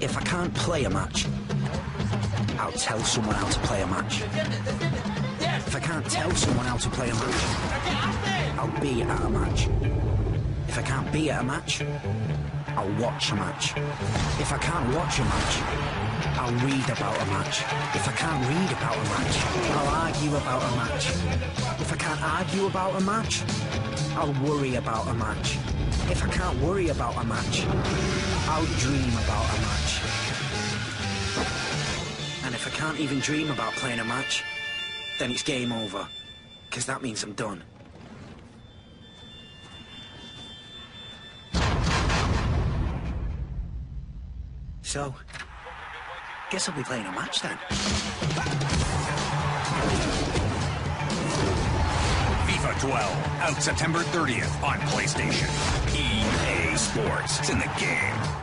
If I can't play a match, I'll tell someone how to play a match. If I can't tell someone how to play a match, I'll be at a match. If I can't be at a match, I'll watch a match. If I can't watch a match, I'll read about a match. If I can't read about a match, I'll argue about a match. If I can't argue about a match, I'll worry about a match. If I can't worry about a match, I'll dream about a match. And if I can't even dream about playing a match, then it's game over. Because that means I'm done. So, guess I'll be playing a match then. FIFA 12, out September 30th on PlayStation. EA Sports. It's in the game.